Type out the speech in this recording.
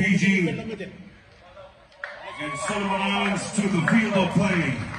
Fiji and Solomon Islands to the field of play.